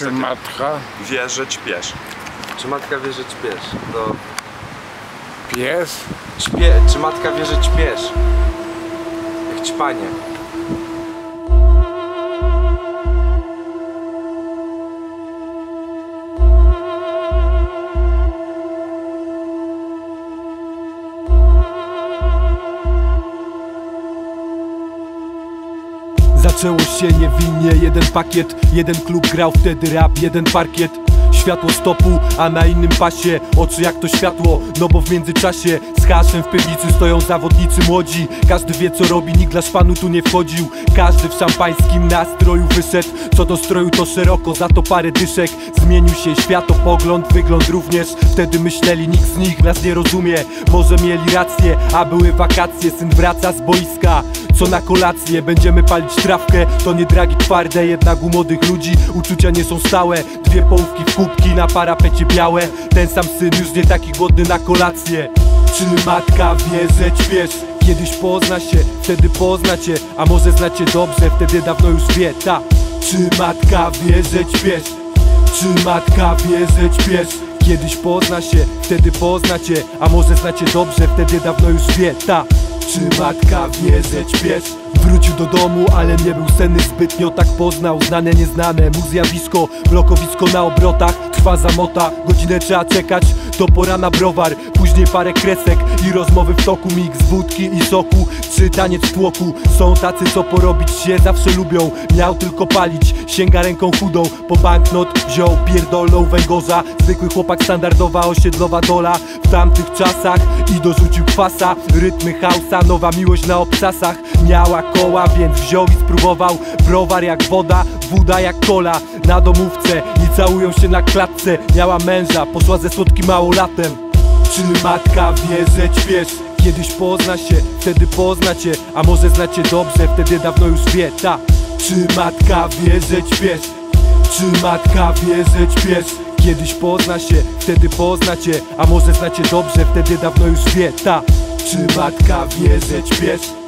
Czy takiego. matka, Wie, że ćpiesz. Czy matka wie, że ćpiesz? To... pies, Ćpie... Czy matka wie, że ćpiesz? Jak ćpanie. Zaczęło się niewinnie, jeden pakiet Jeden klub grał wtedy rap, jeden parkiet Światło stopu, a na innym pasie. Oczy jak to światło, no bo w międzyczasie Z haszem w piwnicy stoją zawodnicy młodzi. Każdy wie co robi, nikt dla szpanu tu nie wchodził. Każdy w szampańskim nastroju wyszedł. Co do stroju to szeroko, za to parę dyszek. Zmienił się światopogląd, wygląd również. Wtedy myśleli, nikt z nich nas nie rozumie. Może mieli rację, a były wakacje Syn wraca z boiska. Co na kolację Będziemy palić trawkę, to nie dragi twarde Jednak u młodych ludzi uczucia nie są stałe. Dwie połówki w kubki na parapecie białe Ten sam syn już nie taki głodny na kolację Czy matka wie, że ćpiesz? Kiedyś pozna się, wtedy poznacie A może znacie dobrze, wtedy dawno już wie ta Czy matka wie, że ćpiesz? Czy matka wie, że ćpiesz? Kiedyś pozna się, wtedy poznacie A może znacie dobrze, wtedy dawno już wie ta Czy matka wie, że ćpiesz? Wrócił do domu, ale nie był senny zbytnio Tak poznał znane, nieznane mu zjawisko. Blokowisko na obrotach, trwa zamota. Godzinę trzeba czekać, to pora na browar. Później parę kresek i rozmowy w toku. Mix wódki i soku, czy taniec w tłoku. Są tacy, co porobić się zawsze lubią. Miał tylko palić, sięga ręką chudą. Po banknot wziął pierdolną węgorza. Zwykły chłopak, standardowa osiedlowa dola. W tamtych czasach i dorzucił kwasa. Rytmy hausa, nowa miłość na obcasach. Miała koła, więc wziął i spróbował. Browar jak woda, woda jak kola Na domówce i całują się na klatce Miała męża, poszła ze słodkim małolatem Czy matka wie, że ćpiesz? Kiedyś pozna się, wtedy poznacie A może znacie dobrze, wtedy dawno już wie ta Czy matka wie, że ćpiesz? Czy matka wie, że ćpiesz? Kiedyś pozna się, wtedy poznacie A może znacie dobrze, wtedy dawno już wie ta Czy matka wie, że ćpiesz?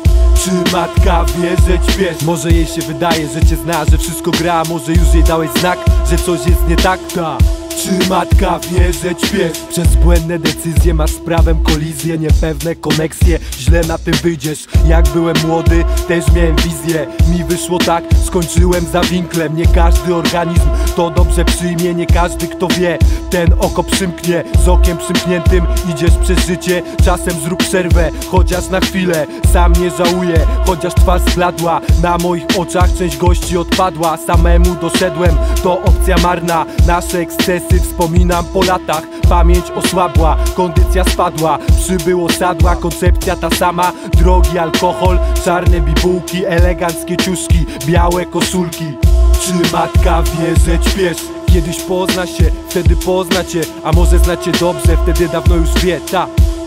Czy matka wie, że ćpiesz? Może jej się wydaje, że cię zna, że wszystko gra Może już jej dałeś znak, że coś jest nie tak ta czy matka wie, że ćpiesz? Przez błędne decyzje masz z prawem kolizję. Niepewne koneksje, źle na tym wyjdziesz. Jak byłem młody, też miałem wizję. Mi wyszło tak, skończyłem za winklem. Nie każdy organizm to dobrze przyjmie. Nie każdy kto wie, ten oko przymknie. Z okiem przymkniętym idziesz przez życie. Czasem zrób przerwę, chociaż na chwilę. Sam nie żałuję, chociaż twarz zbladła. Na moich oczach część gości odpadła. Samemu doszedłem, to opcja marna. Nasze ekscesy wspominam po latach. Pamięć osłabła, kondycja spadła. Przybyło sadła, koncepcja ta sama. Drogi alkohol, czarne bibułki Eleganckie ciuszki, białe koszulki. Czy matka wie, że ćpiesz? Kiedyś pozna się, wtedy poznacie A może znacie dobrze, wtedy dawno już wie. Ta.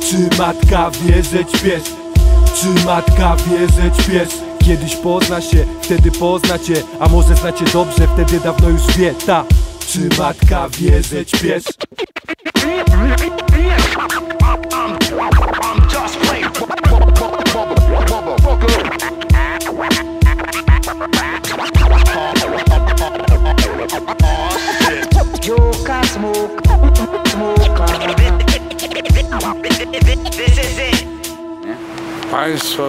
Czy matka wie, że ćpiesz? Czy matka wie, że ćpiesz? Kiedyś pozna się, wtedy poznacie A może znacie dobrze, wtedy dawno już wie. Ta Czy matka wie, że ćpiesz? Joka smoke, państwo,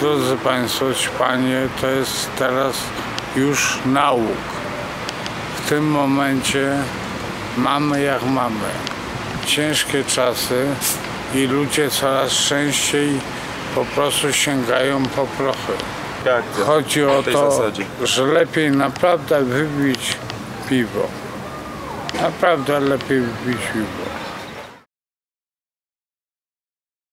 drodzy państwo, panie, to jest teraz już nauk. W tym momencie mamy jak mamy. Ciężkie czasy i ludzie coraz częściej po prostu sięgają po prochy. Chodzi o to, że lepiej naprawdę wypić piwo. Naprawdę lepiej wypić piwo.